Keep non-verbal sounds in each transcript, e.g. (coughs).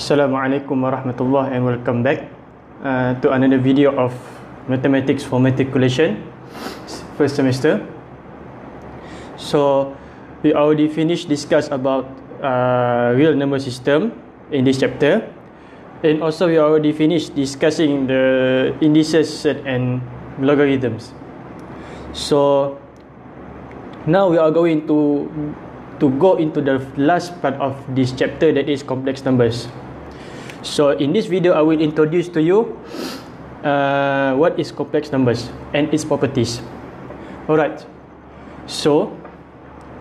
Assalamualaikum warahmatullahi and welcome back uh, to another video of mathematics for matriculation first semester. So we already finished discuss about uh, real number system in this chapter, and also we already finished discussing the indices and logarithms. So now we are going to to go into the last part of this chapter that is complex numbers. So in this video, I will introduce to you uh, what is complex numbers and its properties. Alright. So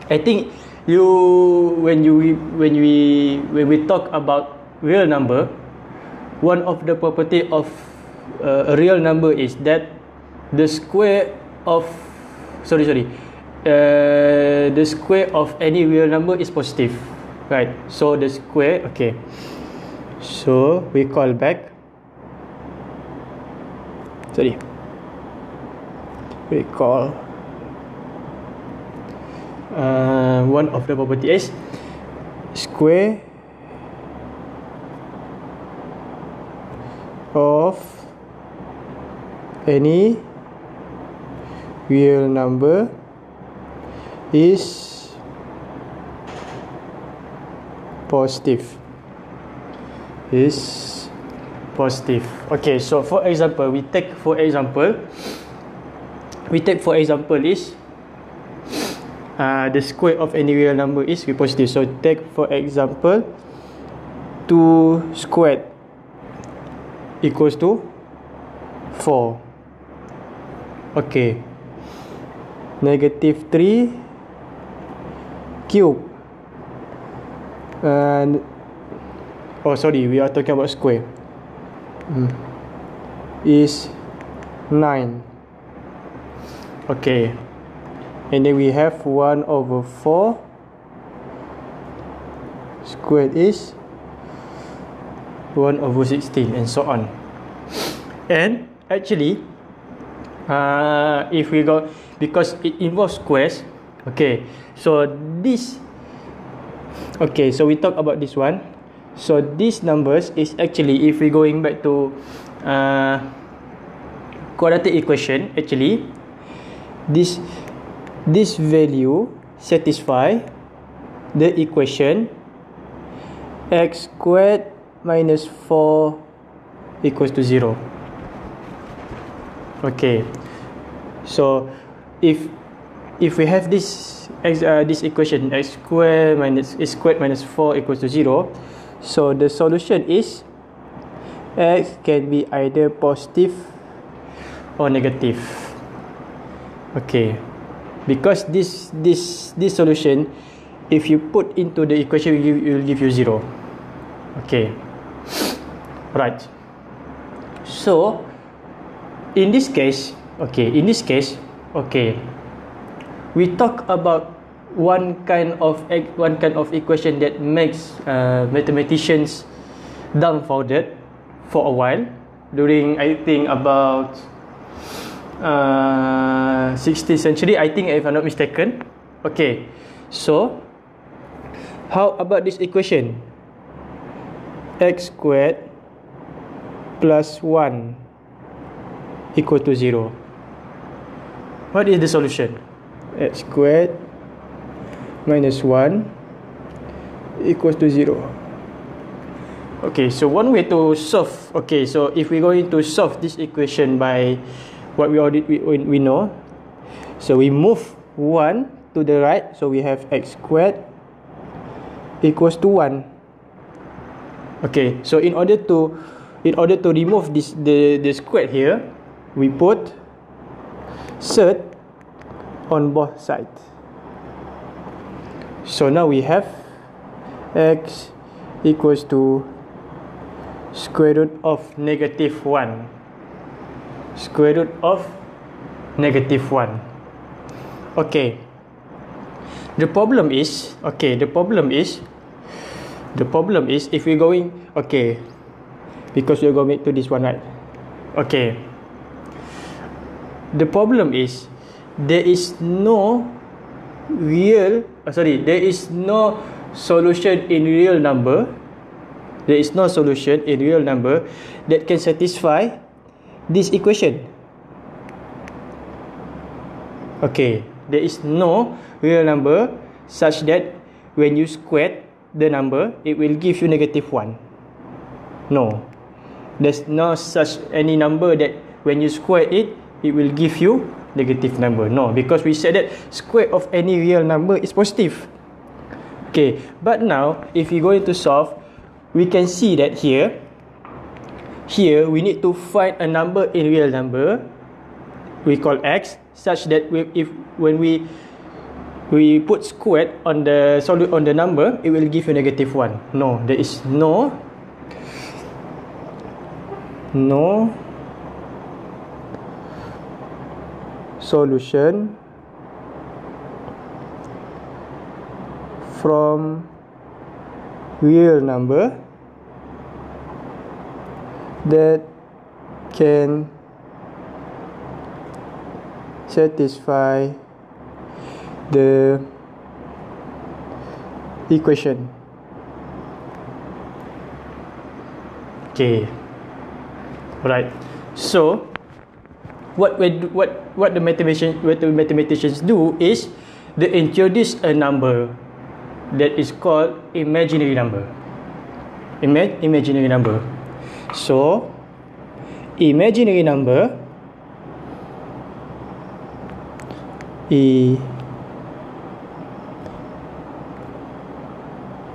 I think you when you when we when we talk about real number, one of the property of uh, a real number is that the square of sorry sorry uh, the square of any real number is positive right so the square okay so we call back. Sorry. We call uh, one of the property is square of any real number is positive is positive. Okay so for example we take for example we take for example is uh, the square of any real number is positive. So take for example 2 squared equals to 4 okay. Negative 3 cube. And oh sorry we are talking about square. Mm. is 9 okay. And then we have 1 over 4 squared is 1 over 16 and so on. And actually uh, if we go because it involves squares okay. So this okay so we talk about this one so these numbers is actually if we going back to uh, quadratic equation actually this this value satisfy the equation x squared minus 4 equals to 0 okay. So if if we have this x uh, this equation x square minus x squared minus 4 equals to 0 so the solution is x can be either positive or negative. Okay. Because this this this solution if you put into the equation it will give, you 0 okay. Right. So in this case okay in this case okay we talk about one kind of one kind of equation that makes uh, mathematicians dumbfounded for a while during I think about uh, 16th century I think if I'm not mistaken. Okay so how about this equation? X squared plus 1 equal to 0 what is the solution? X squared minus 1 equals to 0 okay so one way to solve okay so if we're going to solve this equation by what we already we, we know so we move 1 to the right so we have x squared equals to 1 okay so in order to in order to remove this the the square here we put cert on both sides. So now we have x equals to square root of negative 1. Square root of negative 1. Okay. The problem is, okay, the problem is, the problem is if we're going, okay, because we're going to this one, right? Okay the problem is there is no real uh, sorry there is no solution in real number there is no solution in real number that can satisfy this equation. Okay, there is no real number such that when you square the number, it will give you negative 1. No. There's no such any number that when you square it, it will give you negative number. No, because we said that square of any real number is positive. Okay, but now if we go into solve, we can see that here, here we need to find a number in real number, we call x, such that we, if when we we put squared on the solute on the number, it will give you negative one. No, there is no no solution from real number that can satisfy the equation. Okay. Right so what what what the mathematicians what the mathematicians do is they introduce a number that is called imaginary number. Ima- imaginary number. So, imaginary number e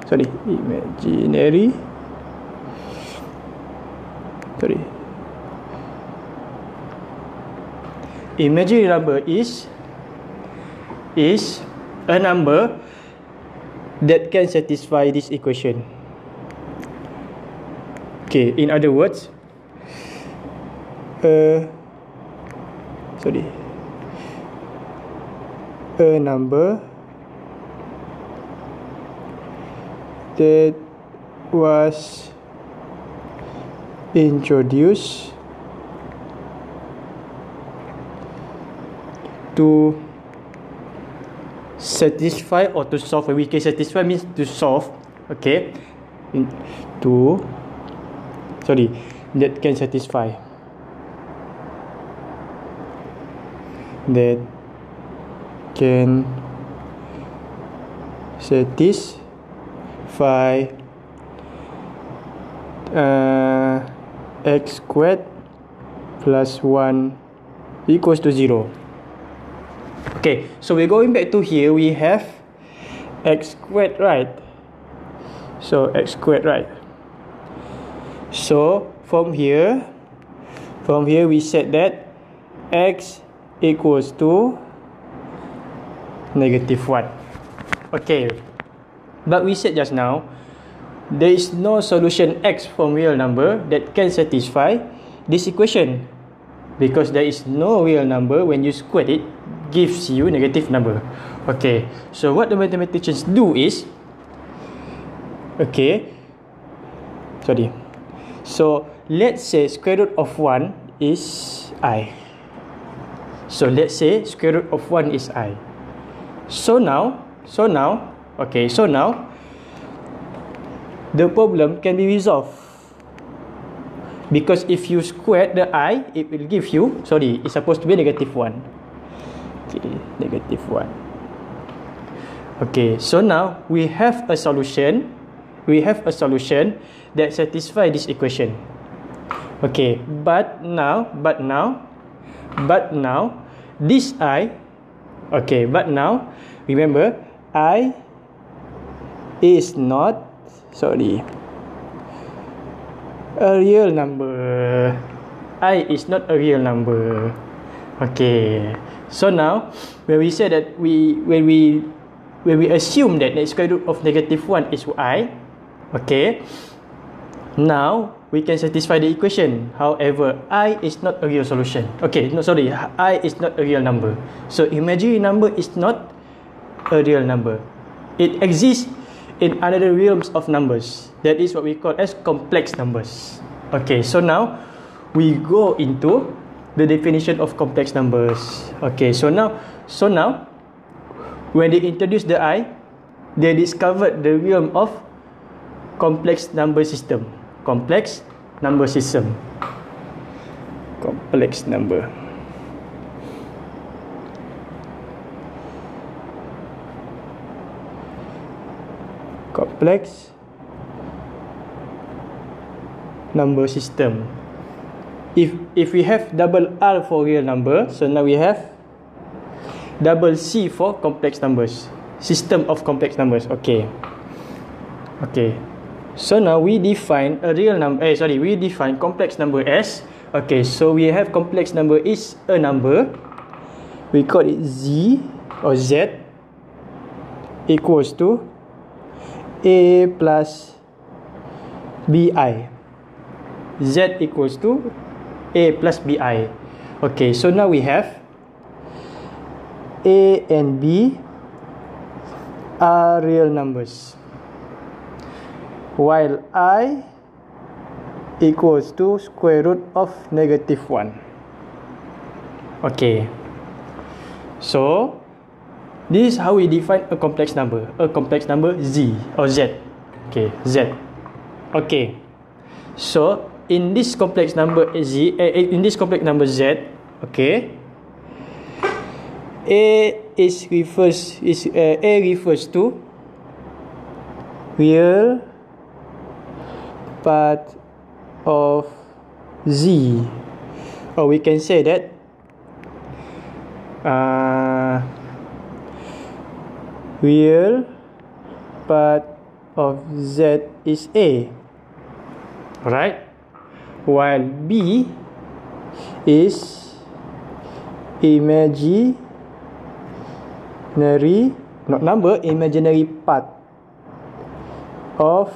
sorry imaginary imaginary number is is a number that can satisfy this equation. Okay, in other words, uh, sorry, a number that was introduced to satisfy or to solve. We can satisfy means to solve okay? To sorry that can satisfy. That can satisfy uh, x squared plus 1 equals to 0 Okay, so we're going back to here. We have x squared, right? So x squared, right? So from here, from here we said that x equals to negative 1. Okay, but we said just now, there is no solution x from real number that can satisfy this equation because there is no real number when you square it gives you negative number. Okay, so what the mathematicians do is, okay, sorry. So let's say square root of 1 is i. So let's say square root of 1 is i. So now, so now, okay, so now, the problem can be resolved. Because if you square the i, it will give you, sorry, it's supposed to be negative 1 negative 1 okay so now we have a solution. We have a solution that satisfy this equation. Okay but now but now but now this i okay but now remember i is not sorry a real number. I is not a real number okay So now, when we say that we when we when we assume that the square root of negative one is i, okay. Now we can satisfy the equation. However, i is not a real solution. Okay, no sorry, i is not a real number. So imaginary number is not a real number. It exists in another realms of numbers. That is what we call as complex numbers. Okay, so now we go into the definition of complex numbers. Okay, so now, so now, when they introduce the i, they discovered the realm of complex number system. Complex number system. Complex number. Complex number system. If if we have double R for real number, so now we have double C for complex numbers. System of complex numbers. Okay. Okay. So now we define a real number. Eh, sorry, we define complex number as. Okay, so we have complex number is a number. We call it Z or Z equals to A plus BI. Z equals to A plus BI. Okay, so now we have A and B are real numbers. While I equals to square root of negative 1. Okay. So, this is how we define a complex number. A complex number Z or Z. Okay, Z. Okay. So, in this complex number z eh, in this complex number z okay? A is refers is uh, a refers to real part of z. Or we can say that uh, real part of z is a. Right while B is imaginary not number imaginary part of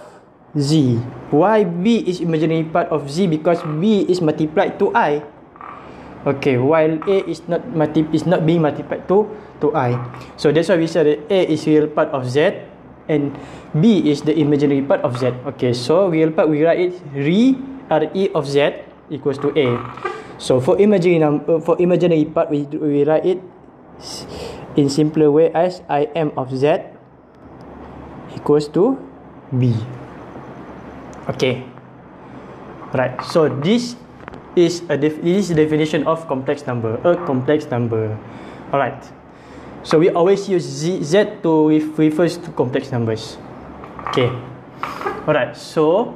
Z. Why B is imaginary part of Z? Because B is multiplied to I. Okay, while A is not multi is not being multiplied to to I. So that's why we said that A is real part of Z and B is the imaginary part of Z. Okay, so real part we write it re RE of Z equals to A. So for imaginary number, for imaginary part, we, we write it in simpler way as I m of Z equals to B. Okay. Right. So this is a def this is definition of complex number. A complex number. Alright. So we always use Z, Z to refers to complex numbers. Okay. Alright. So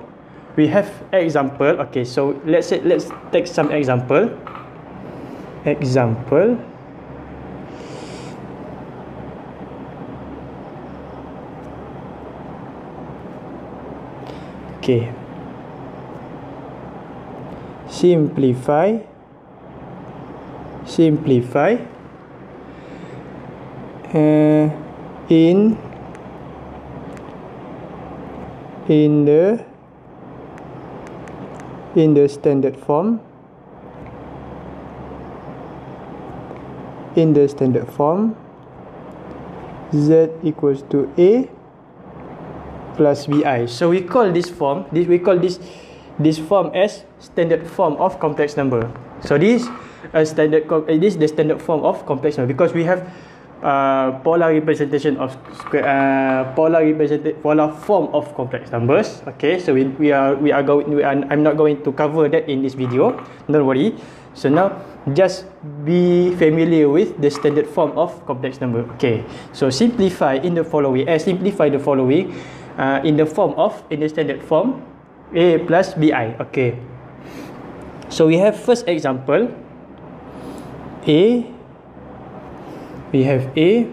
we have example okay so let's say let's take some example. Example. Okay. Simplify. Simplify. Uh, in in the in the standard form. In the standard form z equals to a plus bi so we call this form this we call this this form as standard form of complex number. So this a standard this is the standard form of complex number because we have uh, polar representation of square uh, polar represented polar form of complex numbers. Okay so we, we are we are going we are, i'm not going to cover that in this video. Don't worry. So now just be familiar with the standard form of complex number. Okay so simplify in the following uh, simplify the following uh, in the form of in the standard form a plus bi okay. So we have first example a we have a.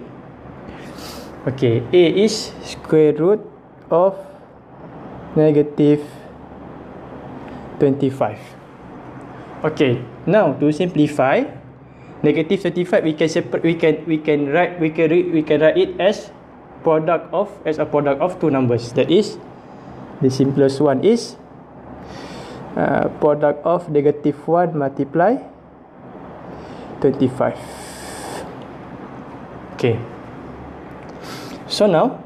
Okay a is square root of negative 25 okay now to simplify negative 35 we can separate we can we can write we can read we can write it as product of as a product of two numbers. That is the simplest one is uh, product of negative 1 multiply 25 Okay. So now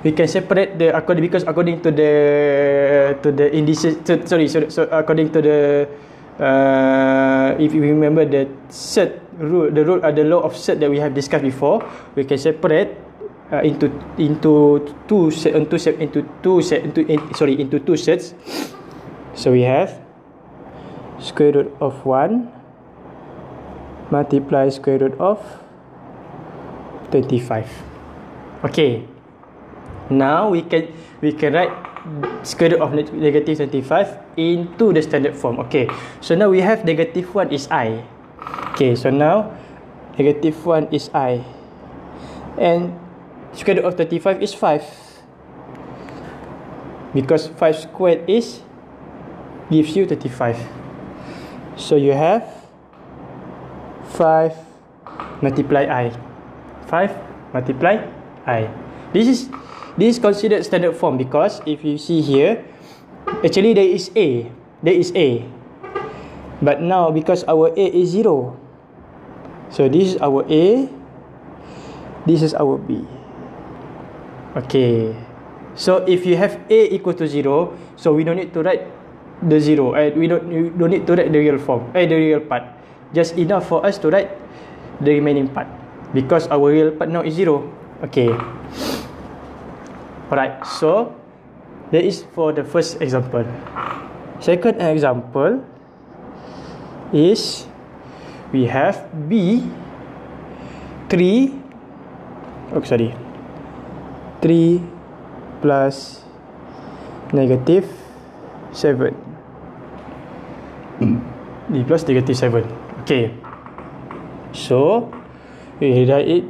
we can separate the according because according to the to the indices so, sorry so, so according to the uh, if you remember the set rule the rule uh, the law of set that we have discussed before we can separate uh, into into two set into set into two set into in, sorry into two sets so we have square root of 1 multiply square root of 25 okay. Now we can we can write square root of negative 25 into the standard form. Okay. So now we have negative 1 is i. Okay so now negative 1 is i. And square root of 35 is 5 because 5 squared is gives you 35 so you have 5 multiply i. 5 multiply i. This is this is considered standard form because if you see here actually there is a. There is a. But now because our a is 0 so this is our a. This is our b. Okay. So if you have A equal to 0, so we don't need to write the 0. Uh, we don't we don't need to write the real form, eh, the real part. Just enough for us to write the remaining part. Because our real part now is 0. Okay. Alright, so that is for the first example. Second example is we have B 3 oh sorry 3 plus negative 7 D plus negative 7 Okay So We write it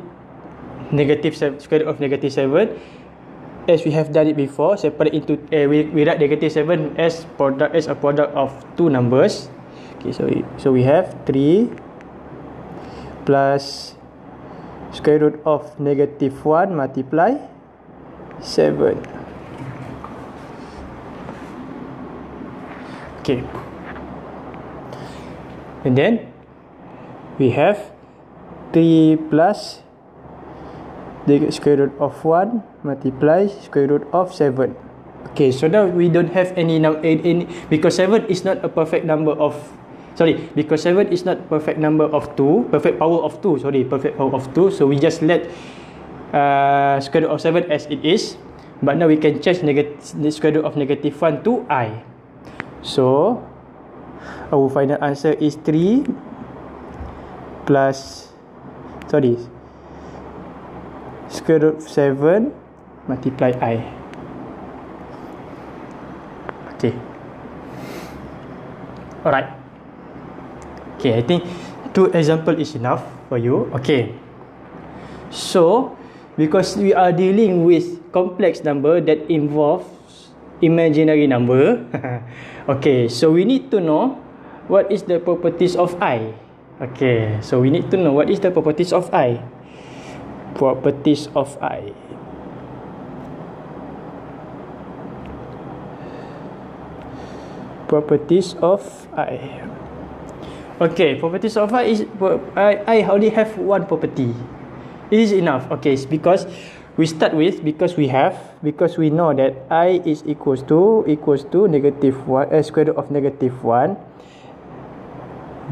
Negative 7 Square root of negative 7 As we have done it before Separate into eh, we, we write negative 7 As product as a product of Two numbers Okay so so we have 3 Plus Square root of negative 1 Multiply seven. Okay. And then we have three plus the square root of one multiply square root of seven. Okay, so now we don't have any now any because seven is not a perfect number of sorry because seven is not perfect number of two perfect power of two sorry perfect power of two so we just let uh, square root of 7 as it is but now we can change the square root of negative 1 to i so our final answer is 3 plus sorry square root of 7 multiply i. Okay. Alright. Okay i think two example is enough for you. Okay. So because we are dealing with complex number that involves imaginary number (laughs) okay so we need to know what is the properties of i okay so we need to know what is the properties of i. Properties of i. Properties of i. Okay properties of i is i i only have one property. It is enough? Okay it's because we start with because we have because we know that i is equals to equals to negative 1 uh, square root of negative 1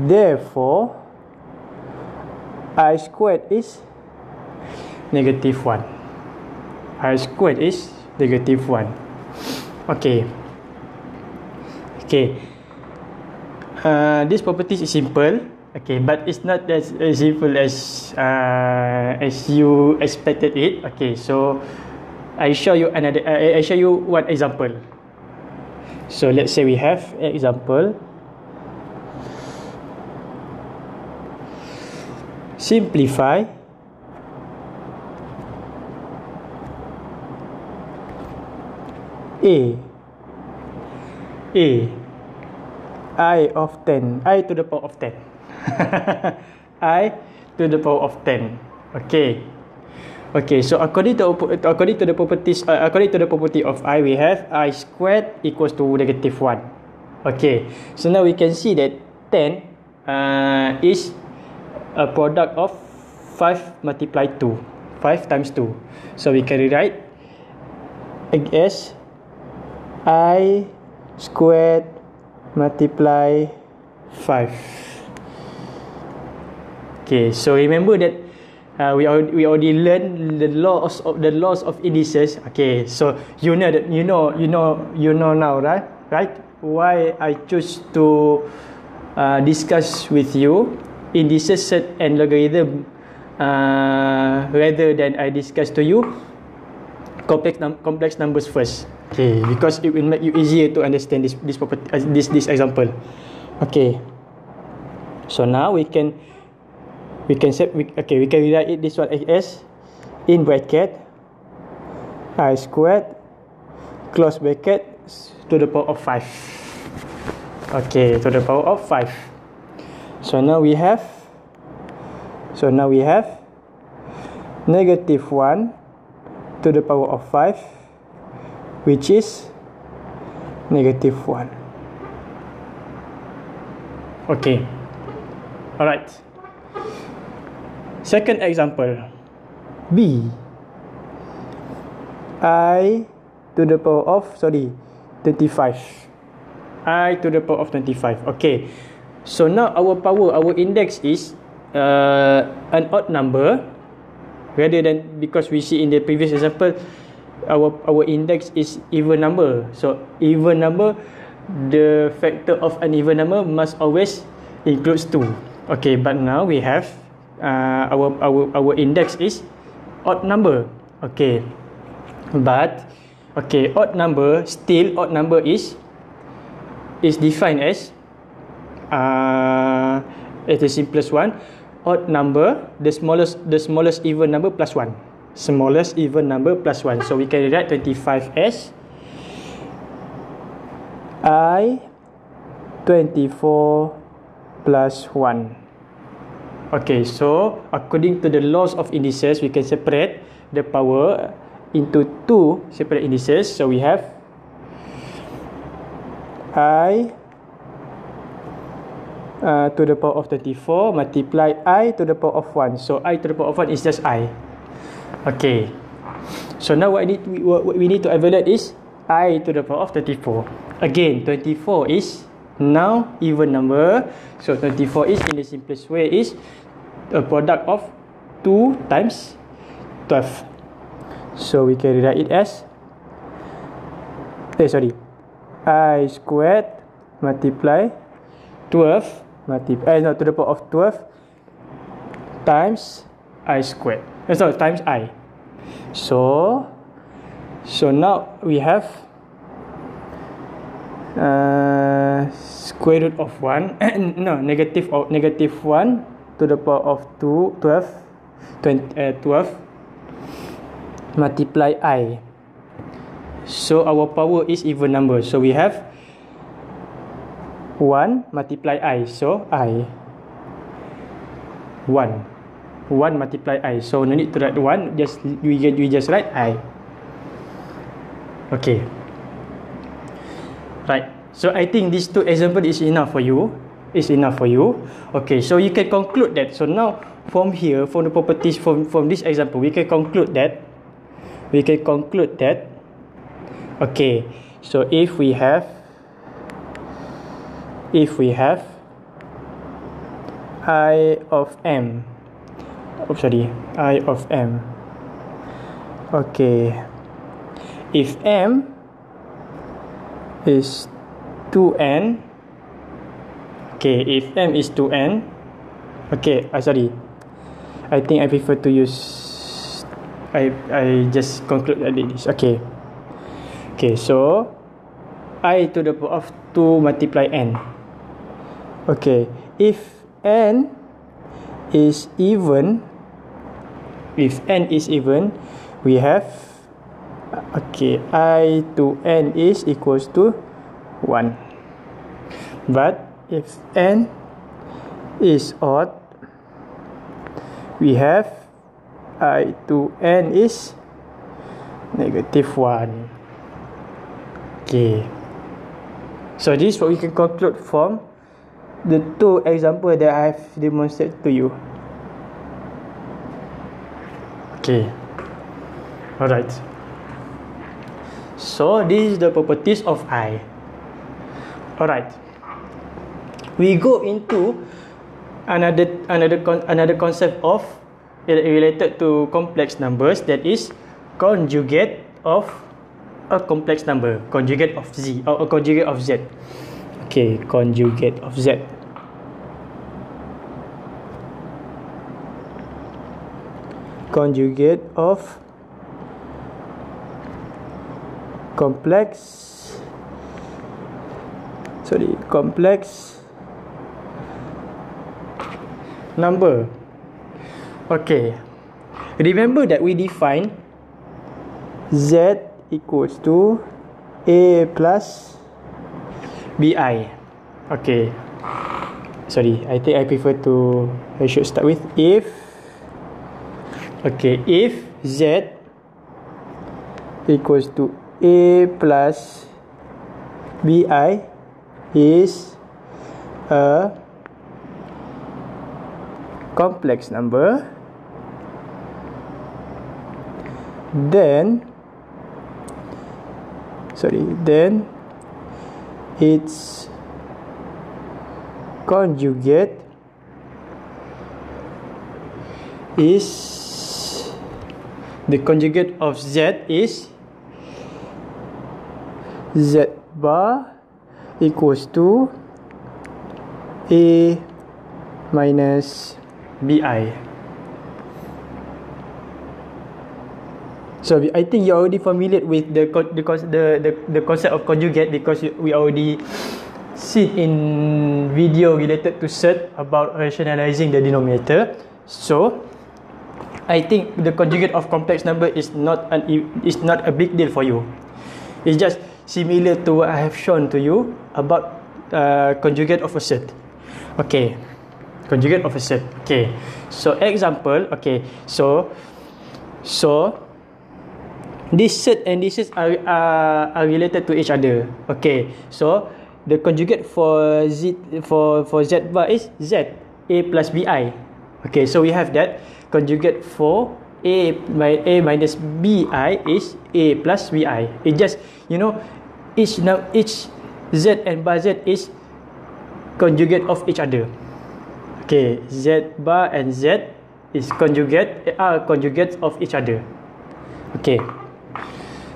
therefore i squared is negative 1 i squared is negative 1 okay okay uh, this property is simple Okay, but it's not as, as simple as uh, as you expected it. Okay, so I show you another. Uh, I show you one example. So let's say we have example. Simplify. A. A. I of 10. I to the power of 10. (laughs) i to the power of 10 okay okay so according to according to the properties uh, according to the property of i we have i squared equals to negative 1 okay so now we can see that 10 uh, is a product of 5 multiplied 2 5 times 2 so we can rewrite as i squared multiply 5 Okay, so remember that uh, we we already learn the laws of the laws of indices. Okay, so you know that you know you know you know now, right? Right? Why I choose to uh, discuss with you indices set and logarithm uh, rather than I discuss to you complex num complex numbers first. Okay, because it will make you easier to understand this this property uh, this this example. Okay. So now we can we can set we, okay we can write it this one as in bracket i squared close bracket to the power of 5 okay to the power of 5 so now we have so now we have negative 1 to the power of 5 which is negative 1 okay all right Second example. B. I to the power of, sorry, 25. I to the power of 25. Okay. So now our power, our index is uh, an odd number. Rather than, because we see in the previous example, our our index is even number. So even number, the factor of an even number must always includes 2. Okay, but now we have uh, our our our index is odd number okay but okay odd number still odd number is is defined as uh as the simplest one. Odd number the smallest the smallest even number plus 1 smallest even number plus 1 so we can write 25 as i 24 plus 1 Okay, so according to the laws of indices, we can separate the power into two separate indices. So we have i uh, to the power of 34 multiply i to the power of 1. So i to the power of 1 is just i. Okay. So now what, need, what we need to evaluate is i to the power of 34. Again, 24 is now even number so 24 is in the simplest way is a product of 2 times 12 so we can write it as eh sorry i squared multiply 12 multiply eh, no, to the power of 12 times i squared. Eh, sorry times i. So so now we have uh, square root of 1 (coughs) no negative of negative 1 to the power of 2 12 20, uh, 12 multiply i. So our power is even number. So we have 1 multiply i. So i. 1 1 multiply i. So no need to write 1 just we, we just write i. Okay. Right. So i think these two example is enough for you. Is enough for you. Okay. So you can conclude that. So now from here from the properties from from this example we can conclude that. We can conclude that. Okay. So if we have if we have i of m. Oh sorry. I of m. Okay. If m is 2n okay if m is 2n okay uh, sorry. I think i prefer to use i i just conclude that this. Okay. Okay so i to the power of 2 multiply n okay. If n is even if n is even we have okay i to n is equals to 1 but if n is odd we have i to n is negative 1 okay. So this is what we can conclude from the two example that I have demonstrated to you. Okay. Alright. So this is the properties of i. Alright. We go into another another con- another concept of related to complex numbers that is conjugate of a complex number conjugate of z or a conjugate of z okay conjugate of z. Conjugate of complex sorry complex number. Okay remember that we define z equals to a plus bi okay. Sorry i think i prefer to i should start with if. Okay if z equals to a plus bi is a complex number. Then sorry then its conjugate is the conjugate of z is z bar equals to a minus BI. So I think you're already familiar with the the the the, the concept of conjugate because we already see in video related to set about rationalizing the denominator. So I think the conjugate of complex number is not an is not a big deal for you. It's just similar to what I have shown to you about uh, conjugate of a set. Okay conjugate of a set okay so example okay so so this set and this set are, are, are related to each other. Okay so the conjugate for z for for z bar is z a plus bi okay so we have that. Conjugate for a by a minus bi is a plus bi it just you know each now each z and bar z is conjugate of each other. Okay, Z bar and Z is conjugate uh, are conjugates of each other. Okay.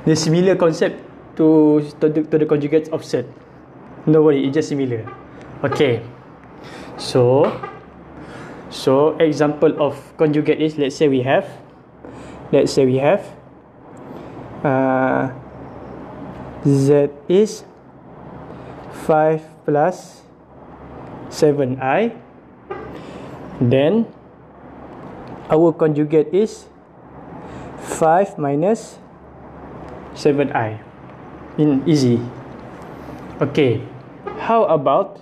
The similar concept to to the, to the conjugates of set. No worry, it's just similar. Okay. So so example of conjugate is let's say we have let's say we have uh, Z is 5 plus 7i then our conjugate is 5 minus 7i in easy. Okay. How about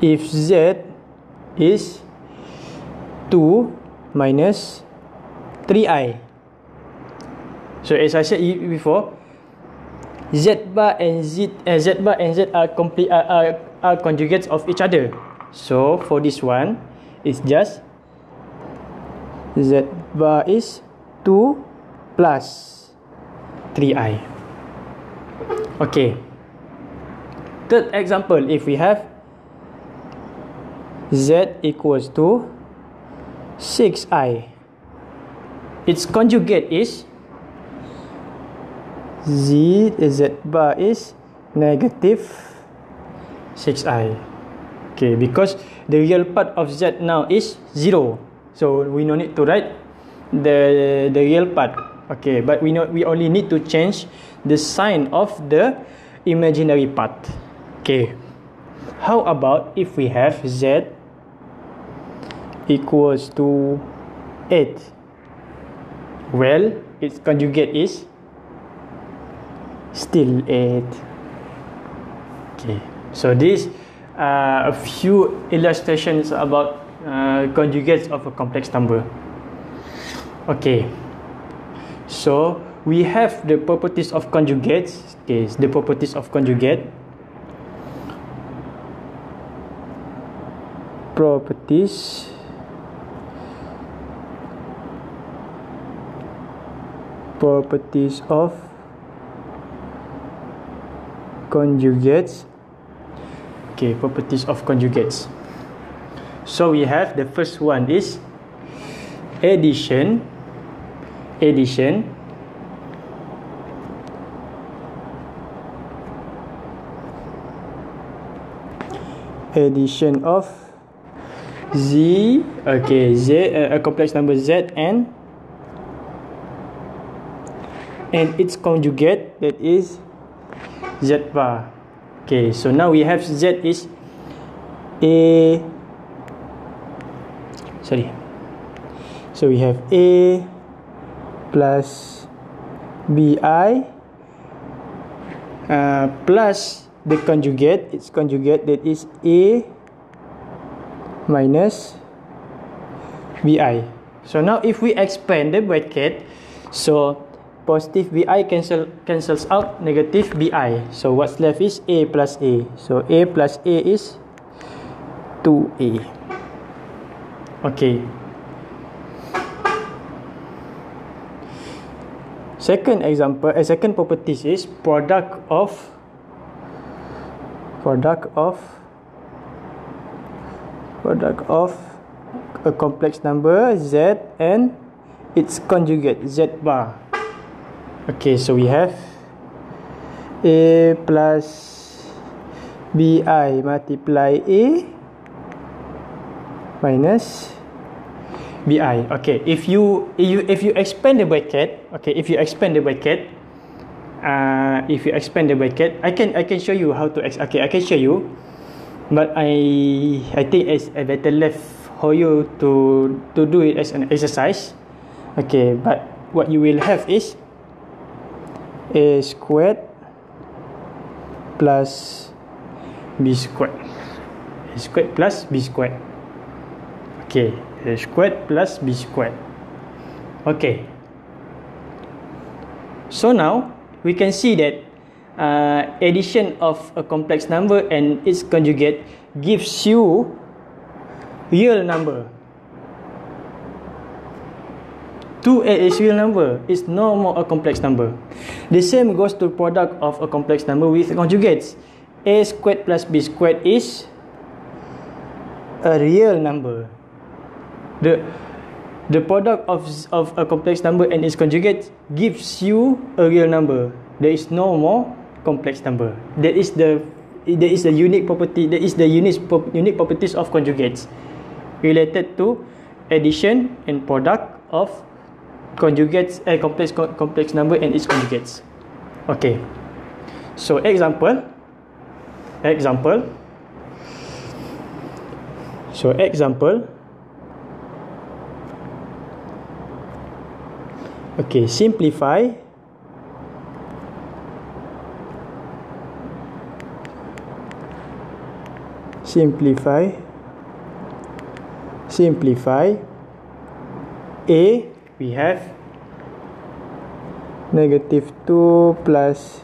if z is 2 minus 3i so as i said before z bar and z uh, z bar and z are complete uh, are, are conjugates of each other. So for this one, it's just z bar is 2 plus 3i. Okay. Third example, if we have z equals to 6i, its conjugate is z z bar is negative 6i. Okay, because the real part of z now is 0. So we no need to write the the real part. Okay, but we know we only need to change the sign of the imaginary part. Okay. How about if we have z equals to 8? Well, its conjugate is still 8. Okay. So this uh, a few illustrations about uh, conjugates of a complex number. Okay, so we have the properties of conjugates. Okay, the properties of conjugate. Properties. Properties of conjugates okay properties of conjugates So we have the first one is addition addition addition of z. Okay z uh, a complex number z and and its conjugate that is z bar okay so now we have z is a. Sorry. So we have a plus bi uh, plus the conjugate its conjugate that is a minus bi. So now if we expand the bracket so positive bi cancel cancels out negative bi. So what's left is a plus a. So a plus a is 2a okay second example a uh, second properties is product of product of product of a complex number z and its conjugate z bar. Okay so we have a plus bi multiply a minus bi okay if you if you if you expand the bracket okay if you expand the bracket uh, if you expand the bracket I can I can show you how to ex okay I can show you but I I think it's a better left for you to to do it as an exercise. Okay but what you will have is a squared plus b squared. A squared plus b squared. Okay a squared plus b squared. Okay so now we can see that uh, addition of a complex number and its conjugate gives you real number. 2a is real number is no more a complex number. The same goes to product of a complex number with conjugates. A squared plus b squared is a real number the the product of of a complex number and its conjugate gives you a real number. There is no more complex number. That is the that is the unique property that is the unique unique properties of conjugates related to addition and product of conjugates a complex complex number and its conjugates. Okay. So example example. So example Okay, simplify. Simplify. Simplify. A, we have negative 2 plus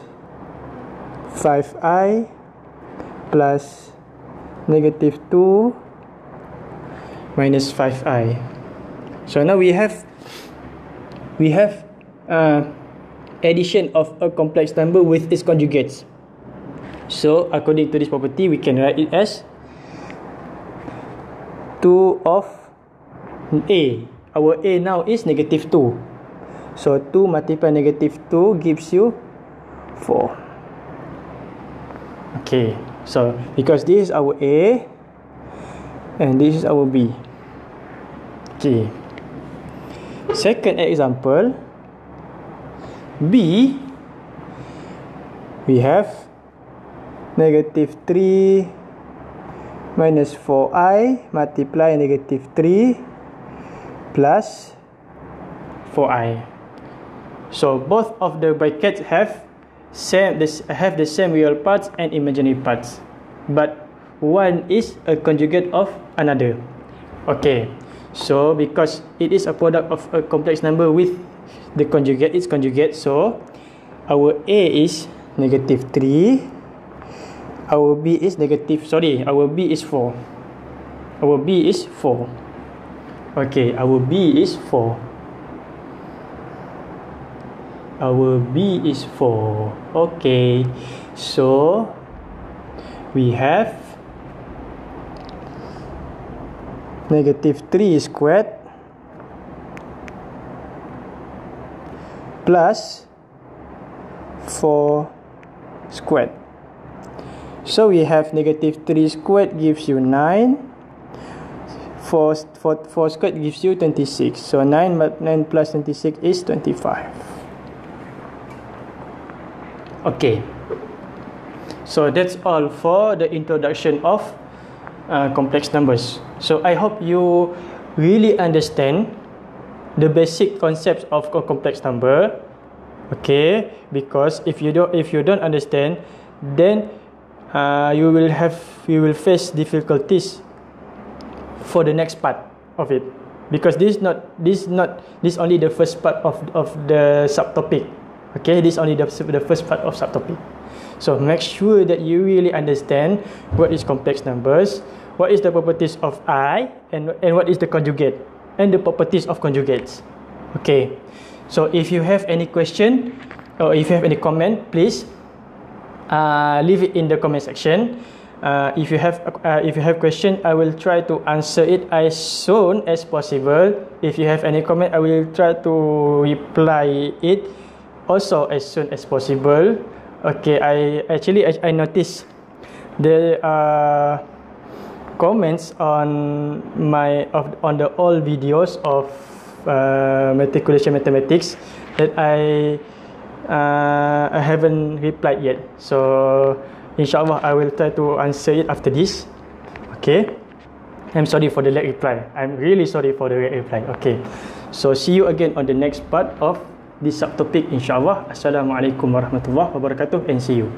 5i plus negative 2 minus 5i. So now we have we have uh, addition of a complex number with its conjugates. So according to this property, we can write it as 2 of A. Our A now is negative 2. So 2 multiply negative 2 gives you 4. Okay. So because this is our A and this is our B. Okay. Second example. B we have negative 3 minus 4i multiply negative 3 plus 4i so both of the brackets have same this have the same real parts and imaginary parts. But one is a conjugate of another. Okay So because it is a product of a complex number with the conjugate, its conjugate. So our A is negative 3. Our B is negative, sorry, our B is 4. Our B is 4. Okay, our B is 4. Our B is 4. Okay, so we have negative 3 squared plus 4 squared. So we have negative 3 squared gives you 9. 4, 4, 4 squared gives you 26. So 9, 9 plus 26 is 25. Okay. So that's all for the introduction of uh, complex numbers. So I hope you really understand the basic concepts of a complex number. Okay, because if you don't if you don't understand, then uh, you will have you will face difficulties for the next part of it. Because this not this not this only the first part of of the subtopic okay? This only the, the first part of subtopic. So make sure that you really understand what is complex numbers what is the properties of i and and what is the conjugate? And the properties of conjugates. Okay. So if you have any question or if you have any comment please uh, leave it in the comment section. Uh, if you have uh, if you have question I will try to answer it as soon as possible. If you have any comment I will try to reply it also as soon as possible. Okay I actually I, I noticed the uh, comments on my of on the old videos of uh, matriculation mathematics that I uh, I haven't replied yet. So InsyaAllah I will try to answer it after this. Okay? I'm sorry for the late reply. I'm really sorry for the late reply. Okay. So see you again on the next part of this subtopic InsyaAllah. Assalamualaikum warahmatullahi wabarakatuh And see you